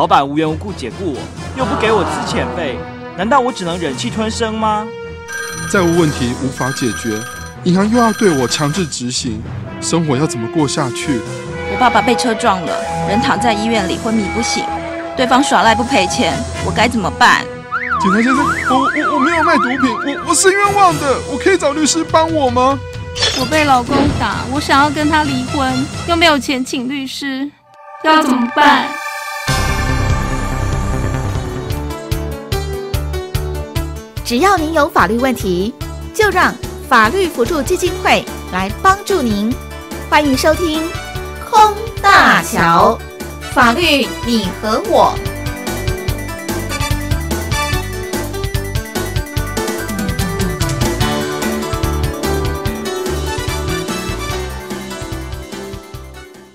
老板无缘无故解雇我，又不给我资遣费，难道我只能忍气吞声吗？债务问题无法解决，银行又要对我强制执行，生活要怎么过下去？我爸爸被车撞了，人躺在医院里昏迷不醒，对方耍赖不赔钱，我该怎么办？警察先生，我我我没有卖毒品，我我是冤枉的，我可以找律师帮我吗？我被老公打，我想要跟他离婚，又没有钱请律师，要怎么办？只要您有法律问题，就让法律辅助基金会来帮助您。欢迎收听《空大桥》，法律你和我。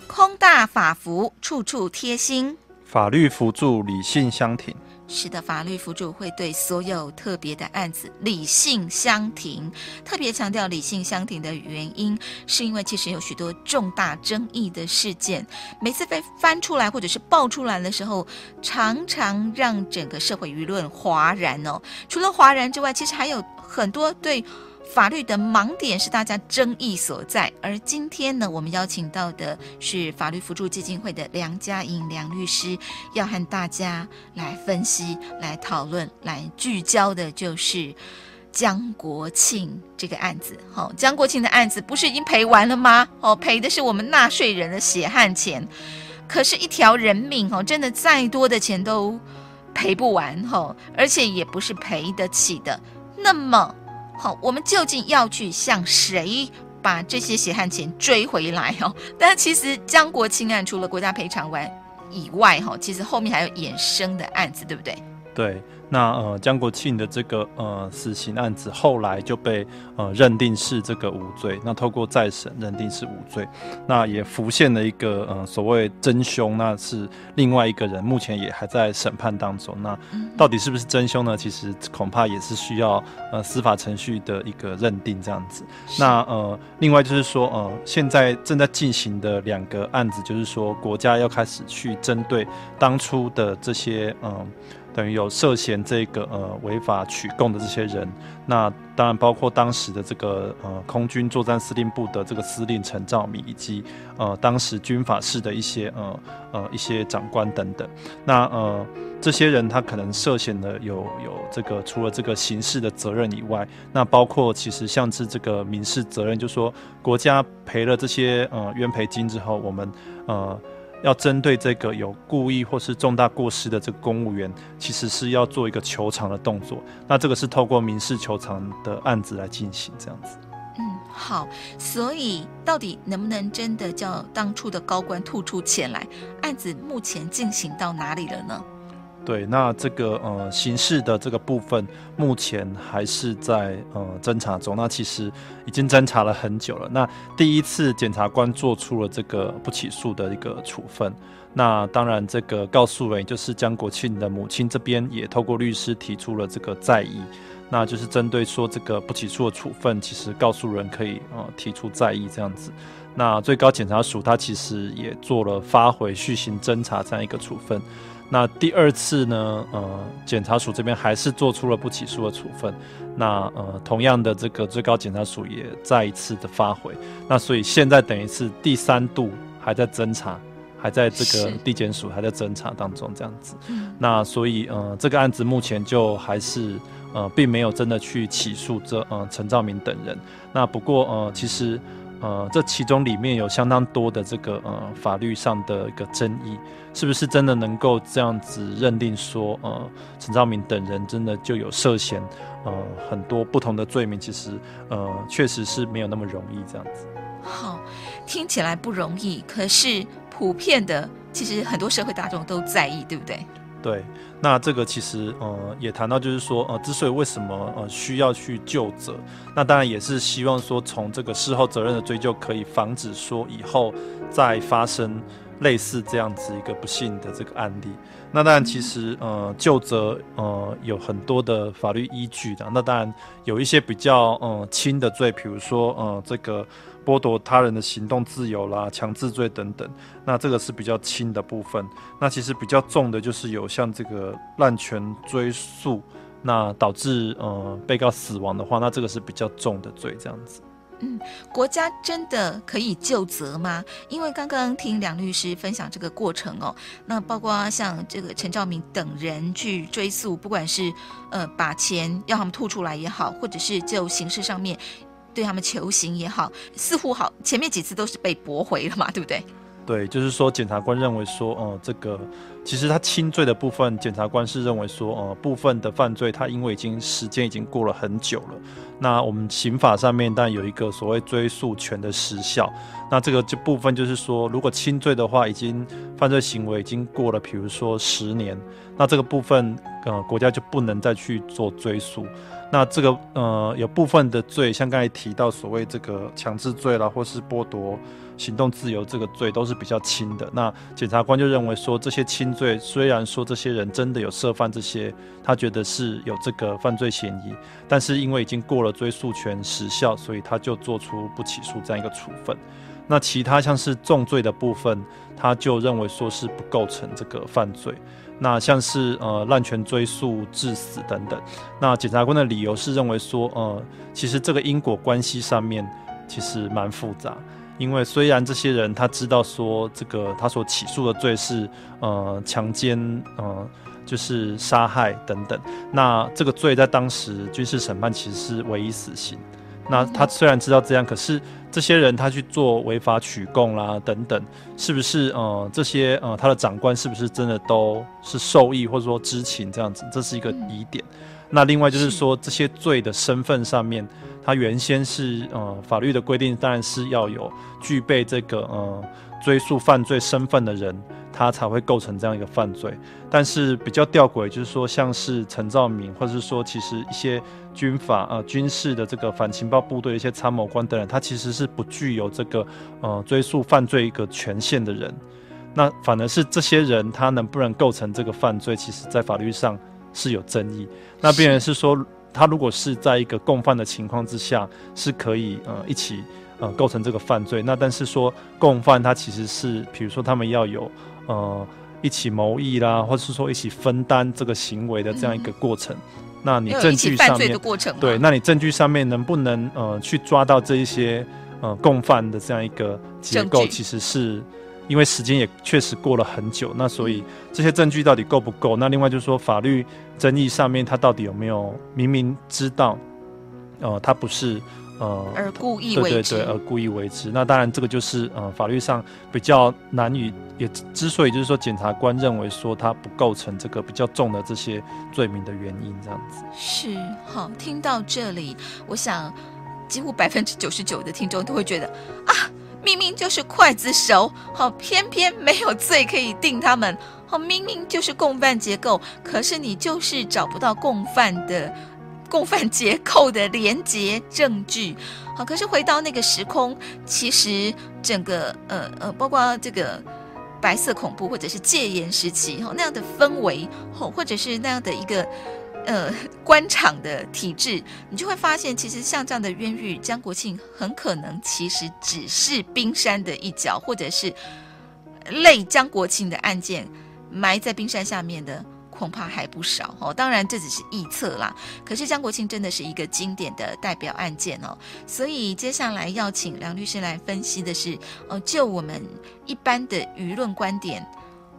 空大法服处处贴心，法律辅助理性相挺。是的，法律辅助会对所有特别的案子理性相庭。特别强调理性相庭的原因，是因为其实有许多重大争议的事件，每次被翻出来或者是爆出来的时候，常常让整个社会舆论哗然哦。除了哗然之外，其实还有很多对。法律的盲点是大家争议所在，而今天呢，我们邀请到的是法律辅助基金会的梁家颖梁律师，要和大家来分析、来讨论、来聚焦的，就是江国庆这个案子。好，江国庆的案子不是已经赔完了吗？哦，赔的是我们纳税人的血汗钱，可是，一条人命哦，真的再多的钱都赔不完哈，而且也不是赔得起的。那么，好，我们究竟要去向谁把这些血汗钱追回来哦？但其实江国清案除了国家赔偿完以外，哈，其实后面还有衍生的案子，对不对？对。那呃，江国庆的这个呃死刑案子后来就被呃认定是这个无罪。那透过再审认定是无罪，那也浮现了一个呃所谓真凶，那是另外一个人，目前也还在审判当中。那到底是不是真凶呢？其实恐怕也是需要呃司法程序的一个认定这样子。那呃，另外就是说呃，现在正在进行的两个案子，就是说国家要开始去针对当初的这些嗯。等于有涉嫌这个呃违法取供的这些人，那当然包括当时的这个呃空军作战司令部的这个司令陈兆明，以及呃当时军法室的一些呃呃一些长官等等。那呃这些人他可能涉嫌的有有这个除了这个刑事的责任以外，那包括其实像是这个民事责任，就说国家赔了这些呃冤赔金之后，我们呃。要针对这个有故意或是重大过失的这个公务员，其实是要做一个求偿的动作。那这个是透过民事求偿的案子来进行，这样子。嗯，好。所以到底能不能真的叫当初的高官吐出钱来？案子目前进行到哪里了呢？对，那这个呃刑事的这个部分，目前还是在呃侦查中。那其实已经侦查了很久了。那第一次检察官做出了这个不起诉的一个处分。那当然，这个告诉人就是江国庆的母亲这边也透过律师提出了这个在意，那就是针对说这个不起诉的处分，其实告诉人可以呃提出在意这样子。那最高检察署他其实也做了发回续行侦查这样一个处分。那第二次呢？呃，检察署这边还是做出了不起诉的处分。那呃，同样的，这个最高检察署也再一次的发回。那所以现在等于是第三度还在侦查，还在这个地检署还在侦查当中这样子。那所以呃，这个案子目前就还是呃，并没有真的去起诉这呃陈兆明等人。那不过呃，其实。呃，这其中里面有相当多的这个呃法律上的一个争议，是不是真的能够这样子认定说，呃，陈兆明等人真的就有涉嫌呃很多不同的罪名？其实呃确实是没有那么容易这样子。好，听起来不容易，可是普遍的，其实很多社会大众都在意，对不对？对，那这个其实呃也谈到，就是说呃，之所以为什么呃需要去就责，那当然也是希望说从这个事后责任的追究，可以防止说以后再发生类似这样子一个不幸的这个案例。那当然，其实呃，就责呃有很多的法律依据的。那当然有一些比较呃轻的罪，比如说呃这个剥夺他人的行动自由啦、强制罪等等。那这个是比较轻的部分。那其实比较重的就是有像这个滥权追诉，那导致呃被告死亡的话，那这个是比较重的罪，这样子。嗯，国家真的可以就责吗？因为刚刚听梁律师分享这个过程哦，那包括像这个陈兆明等人去追诉，不管是呃把钱要他们吐出来也好，或者是就形式上面对他们求刑也好，似乎好前面几次都是被驳回了嘛，对不对？对，就是说检察官认为说，哦，这个其实他轻罪的部分，检察官是认为说，呃，部分的犯罪他因为已经时间已经过了很久了。那我们刑法上面，但有一个所谓追诉权的时效。那这个这部分就是说，如果轻罪的话，已经犯罪行为已经过了，比如说十年，那这个部分呃国家就不能再去做追诉。那这个呃有部分的罪，像刚才提到所谓这个强制罪啦，或是剥夺。行动自由这个罪都是比较轻的，那检察官就认为说这些轻罪，虽然说这些人真的有涉犯这些，他觉得是有这个犯罪嫌疑，但是因为已经过了追诉权时效，所以他就做出不起诉这样一个处分。那其他像是重罪的部分，他就认为说是不构成这个犯罪。那像是呃滥权追诉致死等等，那检察官的理由是认为说，呃，其实这个因果关系上面其实蛮复杂。因为虽然这些人他知道说这个他所起诉的罪是呃强奸呃就是杀害等等，那这个罪在当时军事审判其实是唯一死刑。那他虽然知道这样，可是这些人他去做违法取供啦等等，是不是呃这些呃他的长官是不是真的都是受益或者说知情这样子？这是一个疑点。那另外就是说这些罪的身份上面。他原先是呃法律的规定，当然是要有具备这个呃追诉犯罪身份的人，他才会构成这样一个犯罪。但是比较吊诡，就是说像是陈兆明，或者是说其实一些军法呃军事的这个反情报部队的一些参谋官等人，他其实是不具有这个呃追诉犯罪一个权限的人。那反而是这些人，他能不能构成这个犯罪，其实在法律上是有争议。那必然是说。他如果是在一个共犯的情况之下，是可以呃一起呃构成这个犯罪。那但是说共犯他其实是，比如说他们要有呃一起谋议啦，或者是说一起分担这个行为的这样一个过程。那你证据上面对，那你证据上面能不能呃去抓到这一些呃共犯的这样一个结构，其实是。因为时间也确实过了很久，那所以这些证据到底够不够？那另外就是说法律争议上面，他到底有没有明明知道，呃，他不是呃而故意为之，对对对，而故意为之。那当然这个就是呃法律上比较难以，也之所以就是说检察官认为说他不构成这个比较重的这些罪名的原因，这样子。是好，听到这里，我想几乎百分之九十九的听众都会觉得啊。明明就是刽子手，好，偏偏没有罪可以定他们。好，明明就是共犯结构，可是你就是找不到共犯的共犯结构的连结证据。好，可是回到那个时空，其实整个呃呃，包括这个白色恐怖或者是戒严时期，哈那样的氛围，吼，或者是那样的一个。呃，官场的体制，你就会发现，其实像这样的冤狱，江国庆很可能其实只是冰山的一角，或者是类江国庆的案件埋在冰山下面的恐怕还不少哦。当然，这只是臆测啦。可是江国庆真的是一个经典的代表案件哦。所以接下来要请梁律师来分析的是，呃，就我们一般的舆论观点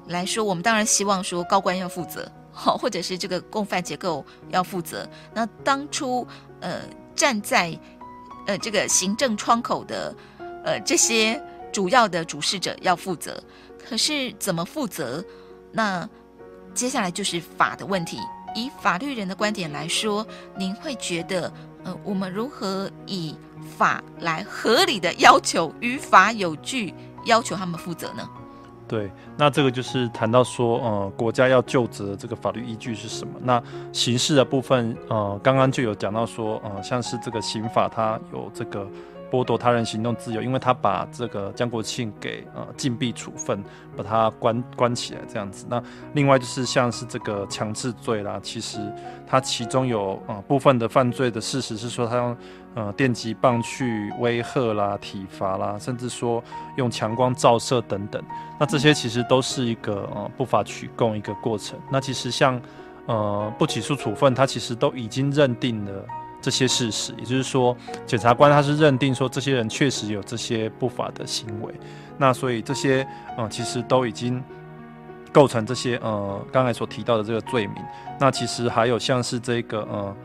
来说，我们当然希望说高官要负责。好，或者是这个共犯结构要负责。那当初呃站在呃这个行政窗口的呃这些主要的主事者要负责。可是怎么负责？那接下来就是法的问题。以法律人的观点来说，您会觉得呃我们如何以法来合理的要求与法有据，要求他们负责呢？对，那这个就是谈到说，呃，国家要就职的这个法律依据是什么？那刑事的部分，呃，刚刚就有讲到说，呃，像是这个刑法它有这个剥夺他人行动自由，因为他把这个江国庆给呃禁闭处分，把他关关起来这样子。那另外就是像是这个强制罪啦，其实他其中有呃部分的犯罪的事实是说他用呃电击棒去威吓啦、体罚啦，甚至说用强光照射等等。那这些其实都是一个呃不法取供一个过程。那其实像呃不起诉处分，他其实都已经认定了。这些事实，也就是说，检察官他是认定说这些人确实有这些不法的行为，那所以这些嗯，其实都已经构成这些呃刚才所提到的这个罪名。那其实还有像是这个呃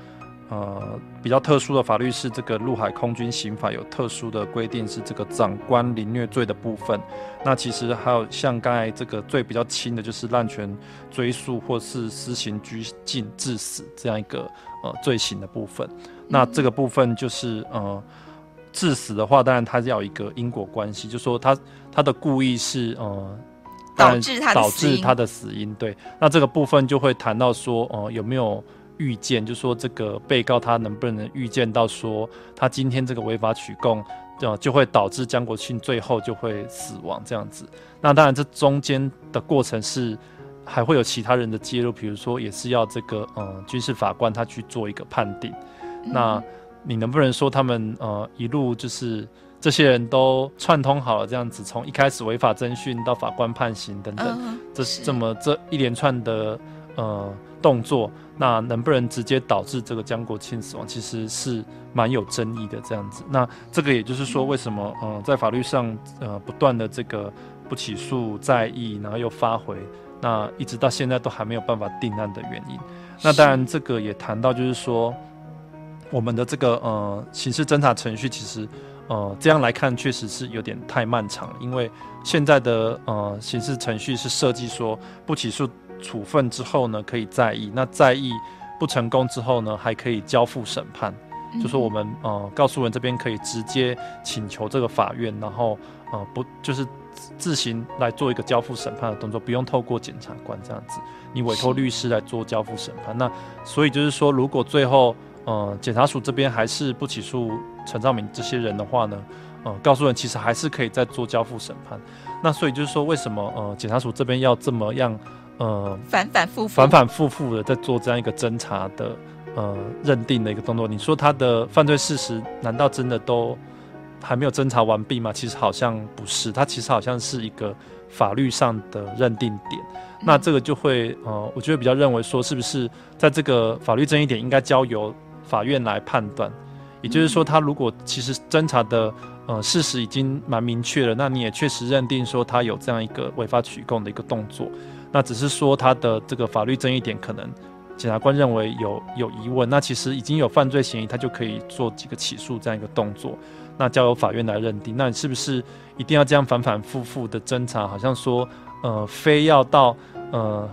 呃比较特殊的法律是这个陆海空军刑法有特殊的规定是这个长官凌虐罪的部分。那其实还有像刚才这个罪比较轻的，就是滥权追诉或是施行拘禁致死这样一个。呃，罪行的部分，那这个部分就是呃，致死的话，当然它要一个因果关系，就说他他的故意是呃导致他导致他的死因，对，那这个部分就会谈到说，呃，有没有预见，就说这个被告他能不能预见到说，他今天这个违法取供，呃，就会导致江国庆最后就会死亡这样子。那当然，这中间的过程是。还会有其他人的介入，比如说也是要这个呃军事法官他去做一个判定。那你能不能说他们呃一路就是这些人都串通好了这样子，从一开始违法侦讯到法官判刑等等，这是这么这一连串的呃动作，那能不能直接导致这个江国庆死亡，其实是蛮有争议的这样子。那这个也就是说，为什么呃在法律上呃不断的这个不起诉在议，然后又发回。那一直到现在都还没有办法定案的原因。那当然，这个也谈到，就是说，我们的这个呃刑事侦查程序，其实呃这样来看，确实是有点太漫长了。因为现在的呃刑事程序是设计说，不起诉处分之后呢，可以再议；那再议不成功之后呢，还可以交付审判。就说我们呃告诉人这边可以直接请求这个法院，然后呃不就是。自行来做一个交付审判的动作，不用透过检察官这样子，你委托律师来做交付审判。那所以就是说，如果最后呃检察署这边还是不起诉陈兆明这些人的话呢，呃告诉人其实还是可以再做交付审判。那所以就是说，为什么呃检察署这边要这么样呃反反复复反反复复的在做这样一个侦查的呃认定的一个动作？你说他的犯罪事实难道真的都？还没有侦查完毕吗？其实好像不是，他其实好像是一个法律上的认定点。那这个就会呃，我觉得比较认为说，是不是在这个法律争议点应该交由法院来判断？也就是说，他如果其实侦查的呃事实已经蛮明确了，那你也确实认定说他有这样一个违法取供的一个动作，那只是说他的这个法律争议点可能检察官认为有有疑问，那其实已经有犯罪嫌疑，他就可以做几个起诉这样一个动作。那交由法院来认定，那你是不是一定要这样反反复复的侦查？好像说，呃，非要到呃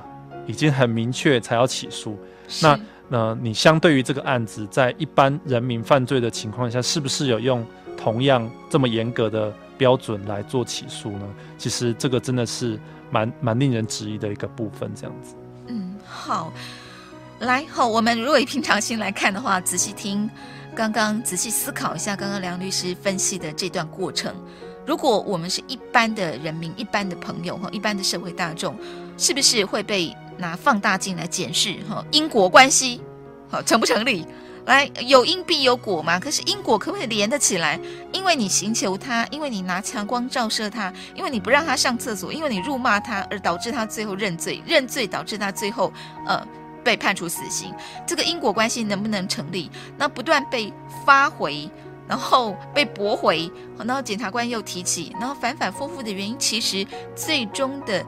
已经很明确才要起诉。那呃，你相对于这个案子，在一般人民犯罪的情况下，是不是有用同样这么严格的标准来做起诉呢？其实这个真的是蛮蛮令人质疑的一个部分，这样子。嗯，好，来，好，我们如果以平常心来看的话，仔细听。刚刚仔细思考一下，刚刚梁律师分析的这段过程，如果我们是一般的人民、一般的朋友哈、一般的社会大众，是不是会被拿放大镜来检视哈？因果关系好成不成立？来，有因必有果嘛？可是因果可不可以连得起来？因为你寻求他，因为你拿强光照射他，因为你不让他上厕所，因为你辱骂他，而导致他最后认罪，认罪导致他最后呃。被判处死刑，这个因果关系能不能成立？那不断被发回，然后被驳回，然后检察官又提起，然后反反复复的原因，其实最终的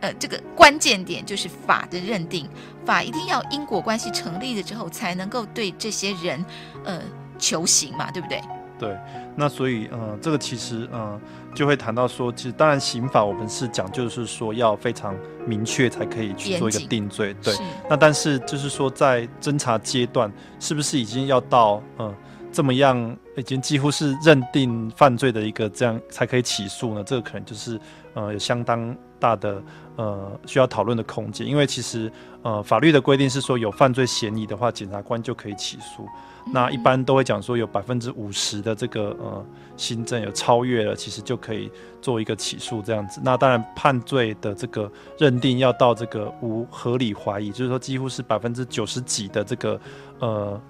呃这个关键点就是法的认定，法一定要因果关系成立了之后，才能够对这些人呃求刑嘛，对不对？对，那所以呃这个其实呃。就会谈到说，其实当然刑法我们是讲，就是说要非常明确才可以去做一个定罪。对，那但是就是说在侦查阶段，是不是已经要到嗯这么样已经几乎是认定犯罪的一个这样才可以起诉呢？这个可能就是呃有相当大的呃需要讨论的空间，因为其实呃法律的规定是说有犯罪嫌疑的话，检察官就可以起诉。那一般都会讲说有百分之五十的这个呃新政有超越了，其实就可以做一个起诉这样子。那当然判罪的这个认定要到这个无合理怀疑，就是说几乎是百分之九十几的这个呃。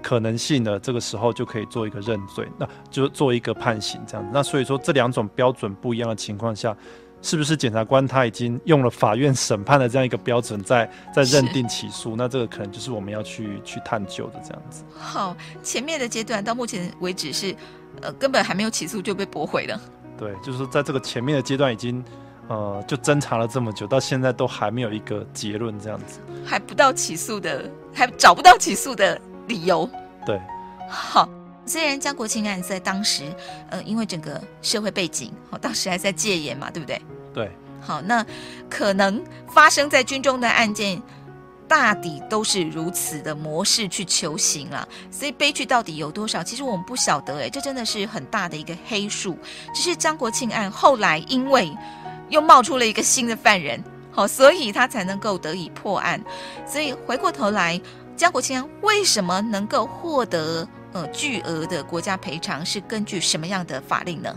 可能性的这个时候就可以做一个认罪，那就做一个判刑这样子。那所以说这两种标准不一样的情况下，是不是检察官他已经用了法院审判的这样一个标准在 在认定起诉？那这个可能就是我们要去去探究的这样子。好，前面的阶段到目前为止是呃根本还没有起诉就被驳回了。对，就是说在这个前面的阶段已经呃就侦查了这么久，到现在都还没有一个结论这样子，还不到起诉的，还找不到起诉的。理由对，好。虽然江国庆案在当时，呃，因为整个社会背景，好，当时还在戒严嘛，对不对？对。好，那可能发生在军中的案件，大抵都是如此的模式去求刑了。所以悲剧到底有多少？其实我们不晓得，哎，这真的是很大的一个黑数。只是江国庆案后来因为又冒出了一个新的犯人，好，所以他才能够得以破案。所以回过头来。江国庆为什么能够获得呃巨额的国家赔偿？是根据什么样的法令呢？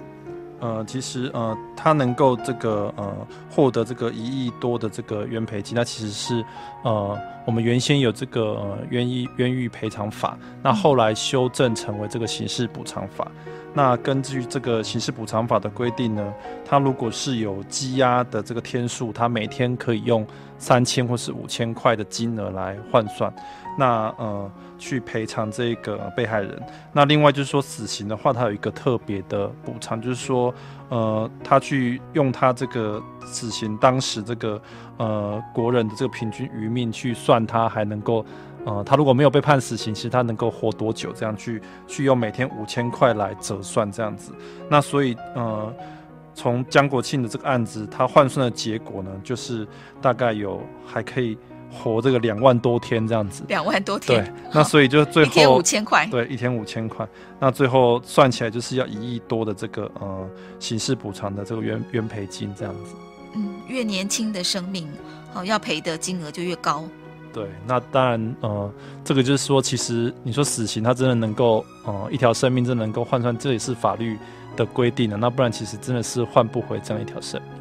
呃，其实呃，他能够这个呃获得这个一亿多的这个冤赔金，那其实是呃我们原先有这个呃冤狱冤狱赔偿法，那后来修正成为这个刑事补偿法。那根据这个刑事补偿法的规定呢，他如果是有积压的这个天数，他每天可以用三千或是五千块的金额来换算。那呃，去赔偿这个被害人。那另外就是说，死刑的话，它有一个特别的补偿，就是说，呃，他去用他这个死刑当时这个呃国人的这个平均余命去算，他还能够呃，他如果没有被判死刑，其实他能够活多久？这样去去用每天五千块来折算这样子。那所以呃，从江国庆的这个案子，他换算的结果呢，就是大概有还可以。活这个两万多天这样子，两万多天，对，那所以就最后一天五千块，对，一天五千块，那最后算起来就是要一亿多的这个呃刑事补偿的这个原原赔金这样子。嗯，越年轻的生命，哦，要赔的金额就越高。对，那当然，呃，这个就是说，其实你说死刑，它真的能够，呃，一条生命真的能够换算，这也是法律的规定的。那不然，其实真的是换不回这样一条生命。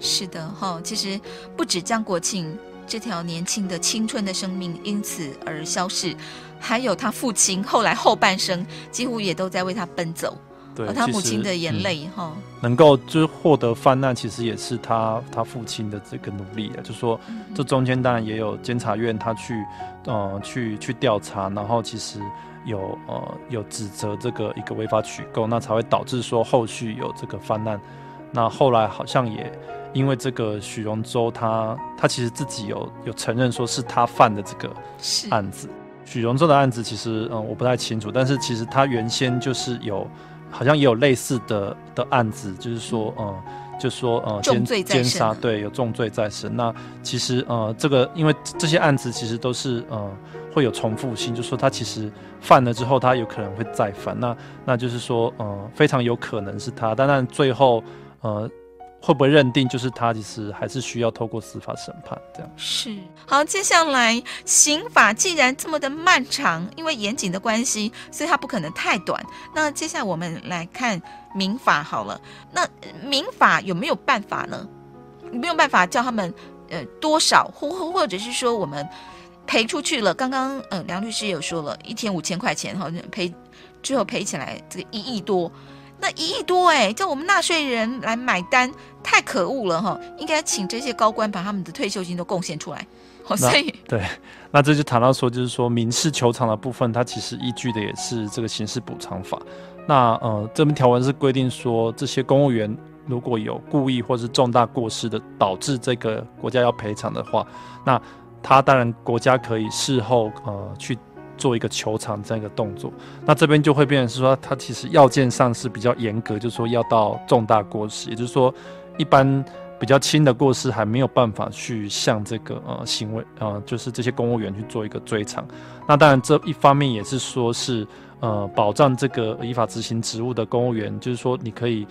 是的，哈，其实不止江国庆。这条年轻的青春的生命因此而消逝，还有他父亲后来后半生几乎也都在为他奔走，对，他母亲的眼泪哈，能够就是获得翻难，其实也是他他父亲的这个努力啊。就说这中间当然也有监察院他去呃去去调查，然后其实有呃有指责这个一个违法取购，那才会导致说后续有这个翻难。那后来好像也。因为这个许荣洲，他他其实自己有有承认说是他犯的这个案子。许荣洲的案子其实嗯我不太清楚，但是其实他原先就是有好像也有类似的的案子，就是说嗯就说呃奸奸杀对有重罪在身。那其实呃这个因为这些案子其实都是呃会有重复性，就说他其实犯了之后他有可能会再犯。那那就是说呃非常有可能是他，但但最后呃。会不会认定就是他？其实还是需要透过司法审判这样。是好，接下来刑法既然这么的漫长，因为严谨的关系，所以它不可能太短。那接下来我们来看民法好了。那民法有没有办法呢？没有办法叫他们呃多少或或或者是说我们赔出去了？刚刚呃梁律师有说了一天五千块钱哈，赔最后赔起来这个一亿多。那一亿多哎，叫我们纳税人来买单，太可恶了哈！应该请这些高官把他们的退休金都贡献出来。所以对，那这就谈到说，就是说民事求偿的部分，它其实依据的也是这个刑事补偿法。那呃，这边条文是规定说，这些公务员如果有故意或是重大过失的导致这个国家要赔偿的话，那他当然国家可以事后呃去。做一个球场这样一个动作，那这边就会变成是说，它其实要件上是比较严格，就是说要到重大过失，也就是说，一般比较轻的过失还没有办法去向这个呃行为呃，就是这些公务员去做一个追偿。那当然这一方面也是说是呃保障这个依法执行职务的公务员，就是说你可以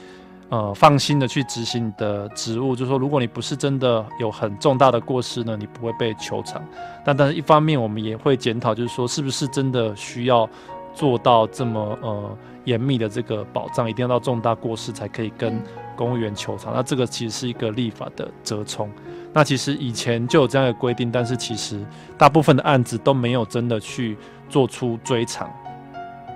呃放心的去执行你的职务，就是说如果你不是真的有很重大的过失呢，你不会被求偿。但但是一方面我们也会检讨，就是说是不是真的需要做到这么呃严密的这个保障，一定要到重大过失才可以跟公务员求偿。那这个其实是一个立法的折冲。那其实以前就有这样的规定，但是其实大部分的案子都没有真的去做出追偿。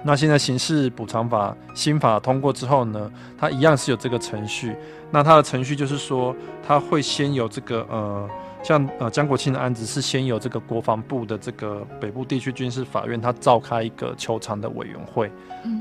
那现在刑事补偿法新法通过之后呢，它一样是有这个程序。那它的程序就是说，它会先有这个呃，像呃江国庆的案子是先有这个国防部的这个北部地区军事法院，它召开一个求偿的委员会。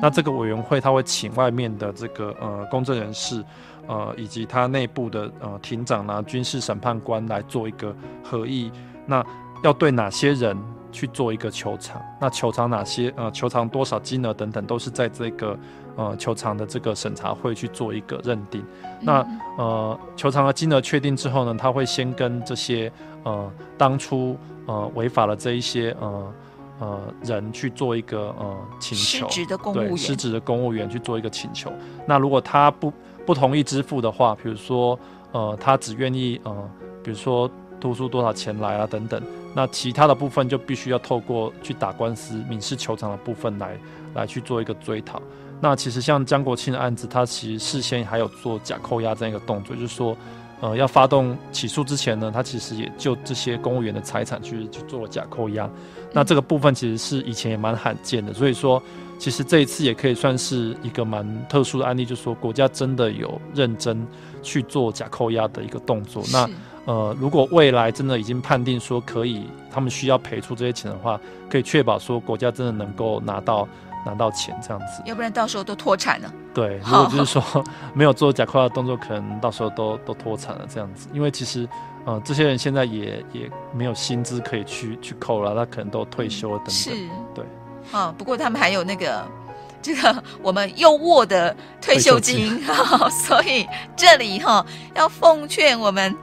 那这个委员会他会请外面的这个呃公证人士，呃以及他内部的呃庭长啊、军事审判官来做一个合议。那要对哪些人？去做一个球场，那球场哪些呃球场多少金额等等，都是在这个呃球场的这个审查会去做一个认定。那呃球场的金额确定之后呢，他会先跟这些呃当初呃违法的这一些呃呃人去做一个呃请求，失职的公务对员，失职的公务员去做一个请求。那如果他不不同意支付的话，比如说呃他只愿意呃比如说多出多少钱来啊等等。那其他的部分就必须要透过去打官司、民事求偿的部分来来去做一个追讨。那其实像江国庆的案子，他其实事先还有做假扣押这样一个动作，就是说，呃，要发动起诉之前呢，他其实也就这些公务员的财产去去做了假扣押。那这个部分其实是以前也蛮罕见的，所以说，其实这一次也可以算是一个蛮特殊的案例，就是说国家真的有认真去做假扣押的一个动作。那是呃，如果未来真的已经判定说可以，他们需要赔出这些钱的话，可以确保说国家真的能够拿到拿到钱这样子。要不然到时候都脱产了。对，如果就是说没有做假扣押的动作，可能到时候都都脱产了这样子。因为其实呃，这些人现在也也没有薪资可以去去扣了，他可能都退休了等是等。，对，啊，不过他们还有那个这个我们优渥的退休金，所以这里哈、要奉劝我们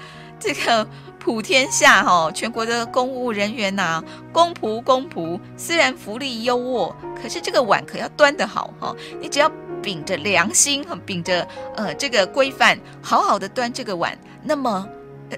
这个普天下哈、全国的公务人员呐、公仆公仆，虽然福利优渥，可是这个碗可要端得好哈、你只要秉着良心，和秉着呃这个规范，好好的端这个碗，那么。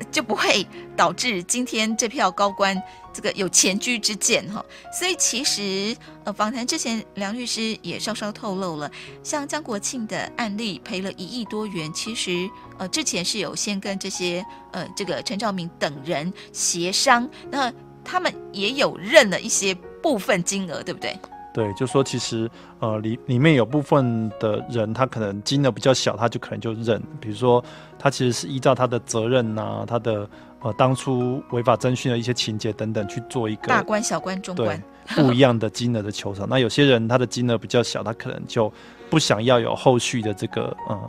就不会导致今天这票高官这个有前车之鉴哈，所以其实呃访谈之前梁律师也稍稍透露了，像江国庆的案例赔了一亿多元，其实呃之前是有先跟这些呃这个陈兆明等人协商，那他们也有认了一些部分金额，对不对？对，就说其实呃里里面有部分的人，他可能金额比较小，他就可能就认，比如说他其实是依照他的责任呐、他的呃当初违法征询的一些情节等等去做一个大官、小官、中对官，不一样的金额的求偿。那有些人他的金额比较小，他可能就不想要有后续的这个呃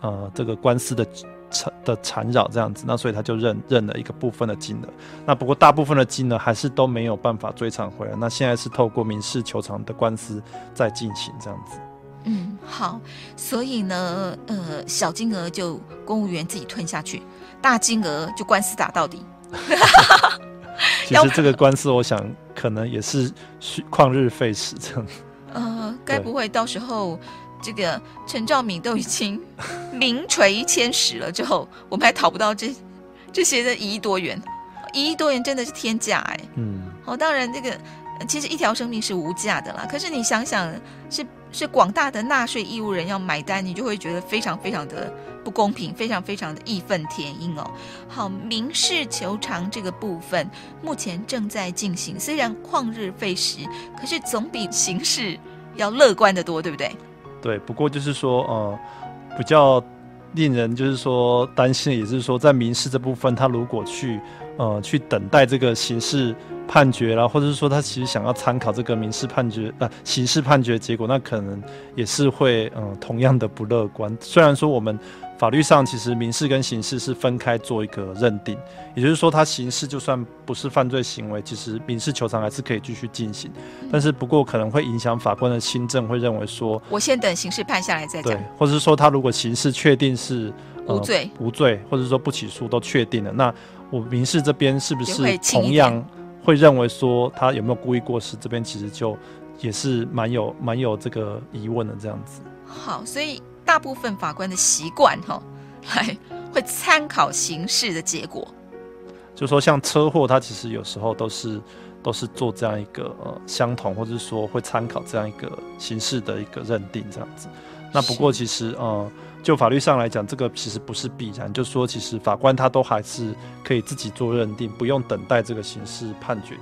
呃这个官司的缠的缠绕这样子，那所以他就认认了一个部分的金额。那不过大部分的金额还是都没有办法追偿回来。那现在是透过民事求偿的官司在进行这样子。嗯，好，所以呢，呃，小金额就公务员自己吞下去，大金额就官司打到底。要 其实这个官司，我想可能也是需旷日费时这样子。呃，该不会到时候这个陈兆敏都已经名垂千史了之后，我们还讨不到这这些的一亿多元？一亿多元真的是天价哎！嗯，哦，当然这个呃其实一条生命是无价的啦。可是你想想，是是广大的纳税义务人要买单，你就会觉得非常非常的不公平，非常非常的义愤填膺哦。好，民事求偿这个部分目前正在进行，虽然旷日费时，可是总比刑事要乐观的多，对不对？对。不过就是说，呃，比较令人就是说担心，也是说在民事这部分，他如果去呃去等待这个刑事判决啦，或者是说他其实想要参考这个民事判决呃刑事判决结果，那可能也是会嗯、呃同样的不乐观。虽然说我们法律上其实民事跟刑事是分开做一个认定，也就是说，他刑事就算不是犯罪行为，其实民事求偿还是可以继续进行，但是不过可能会影响法官的心证，会认为说我先等刑事判下来再对讲。，或者是说他如果刑事确定是、呃无罪无罪，或者说不起诉都确定了，那我民事这边是不是同样会认为说他有没有故意过失？这边其实就也是蛮有蛮有这个疑问的这样子。好，所以大部分法官的习惯哈，来会参考刑事的结果。就说像车祸，它其实有时候都是都是做这样一个呃相同，或者说会参考这样一个刑事的一个认定这样子。那不过其实呃，就法律上来讲，这个其实不是必然，就说其实法官他都还是可以自己做认定，不用等待这个刑事判决。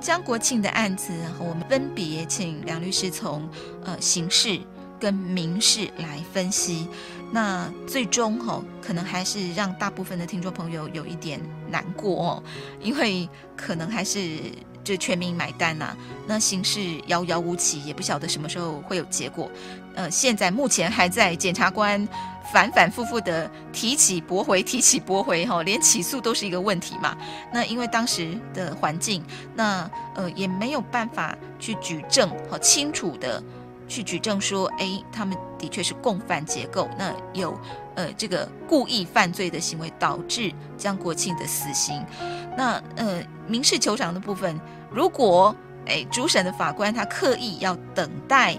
江国庆的案子，我们分别请梁律师从呃刑事跟民事来分析。那最终哈，可能还是让大部分的听众朋友有一点难过哦，因为可能还是就全民买单呐。那刑事遥遥无期，也不晓得什么时候会有结果。呃，现在目前还在检察官反反复复的提起驳回，提起驳回哈，连起诉都是一个问题嘛。那因为当时的环境，那呃也没有办法去举证，好清楚的。去举证说，哎，他们的确是共犯结构，那有呃这个故意犯罪的行为导致江国庆的死刑。那呃民事求偿的部分，如果哎主审的法官他刻意要等待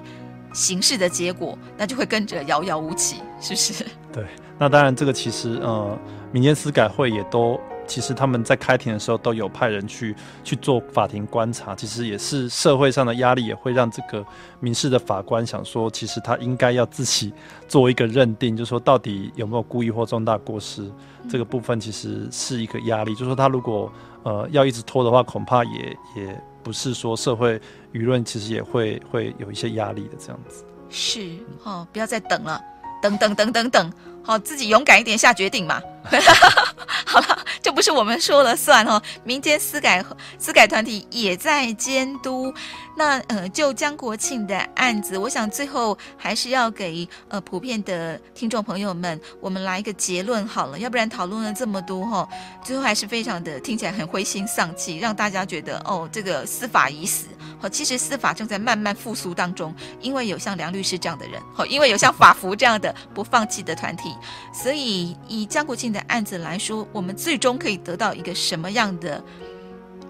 刑事的结果，那就会跟着遥遥无期，是不是？对，那当然这个其实呃民间司改会也都。其实他们在开庭的时候都有派人去去做法庭观察，其实也是社会上的压力也会让这个民事的法官想说，其实他应该要自己做一个认定，就是说到底有没有故意或重大过失这个部分，其实是一个压力。就是说他如果呃要一直拖的话，恐怕也也不是说社会舆论其实也会会有一些压力的这样子。是哦，不要再等了，等等等等等，好，自己勇敢一点下决定嘛。好了，这不是我们说了算哦。民间私改私改团体也在监督。那呃，就江国庆的案子，我想最后还是要给呃普遍的听众朋友们，我们来一个结论好了。要不然讨论了这么多哈，最后还是非常的听起来很灰心丧气，让大家觉得哦，这个司法已死。好，其实司法正在慢慢复苏当中，因为有像梁律师这样的人，好，因为有像法服这样的不放弃的团体，所以以江国庆的案子来说，我们最终可以得到一个什么样的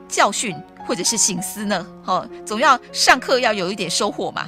教训？或者是醒思呢？哦，总要上课要有一点收获嘛。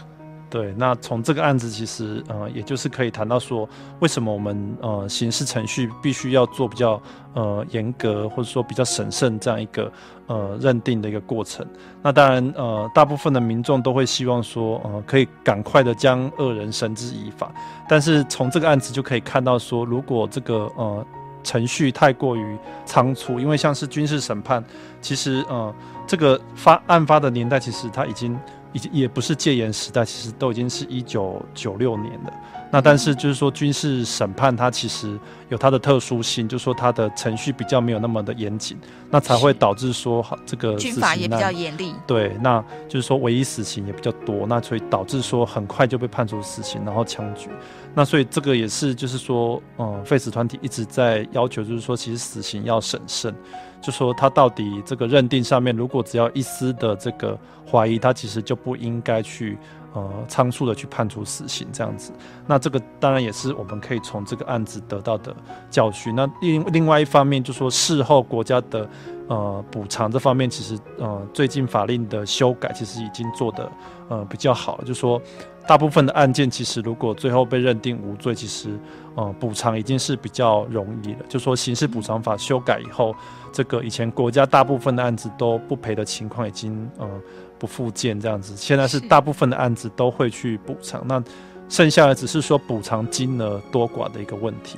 对，那从这个案子其实呃，也就是可以谈到说，为什么我们呃刑事程序必须要做比较呃严格或者说比较审慎这样一个呃认定的一个过程。那当然呃，大部分的民众都会希望说呃可以赶快的将恶人绳之以法。但是从这个案子就可以看到说，如果这个呃程序太过于仓促，因为像是军事审判，其实呃。这个发案发的年代，其实他已经已经也不是戒严时代，其实都已经是一九九六年了。那但是就是说军事审判，它其实有它的特殊性，就是说它的程序比较没有那么的严谨，那才会导致说这个军法也比较严厉。对，那就是说唯一死刑也比较多，那所以导致说很快就被判处死刑，然后枪决。那所以这个也是就是说，嗯，废死团体一直在要求，就是说其实死刑要审慎。就说他到底这个认定上面，如果只要一丝的这个怀疑，他其实就不应该去呃仓促的去判处死刑这样子。那这个当然也是我们可以从这个案子得到的教训。那另另外一方面，就说事后国家的呃补偿这方面，其实呃最近法令的修改其实已经做的呃比较好了。就说大部分的案件，其实如果最后被认定无罪，其实呃补偿已经是比较容易了。就说刑事补偿法修改以后。这个以前国家大部分的案子都不赔的情况已经呃不复见这样子，现在是大部分的案子都会去补偿，那剩下的只是说补偿金额多寡的一个问题。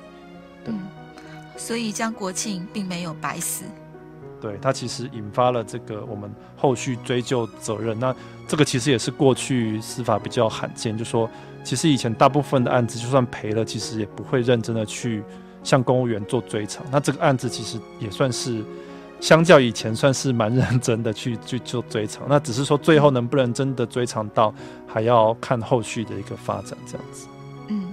嗯，所以江国庆并没有白死。对他其实引发了这个我们后续追究责任，那这个其实也是过去司法比较罕见，就说其实以前大部分的案子就算赔了，其实也不会认真的去。向公务员做追偿，那这个案子其实也算是相较以前算是蛮 认真的去去做追偿。那只是说最后能不能真的追偿到，还要看后续的一个发展这样子。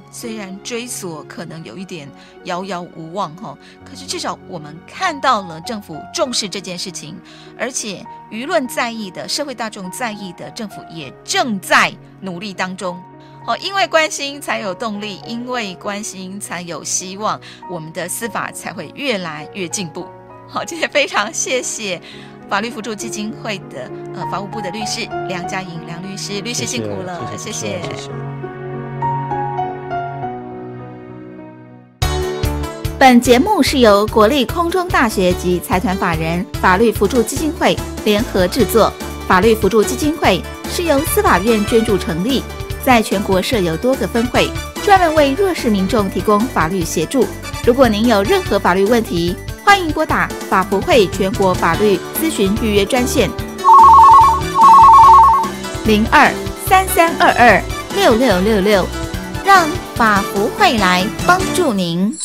嗯，虽然追索可能有一点遥遥无望哈，可是至少我们看到了政府重视这件事情，而且舆论在意的、社会大众在意的，政府也正在努力当中。哦，因为关心才有动力，因为关心才有希望，我们的司法才会越来越进步。好，今天非常谢谢法律辅助基金会的呃法务部的律师梁佳颖梁律师，律师辛苦了，谢谢谢谢。本节目是由国立空中大学及财团法人法律辅助基金会联合制作。法律辅助基金会是由司法院捐助成立，在全国设有多个分会，专门为弱势民众提供法律协助。如果您有任何法律问题，欢迎拨打法福会全国法律咨询预约专线零二三三二二六六六六，让法福会来帮助您。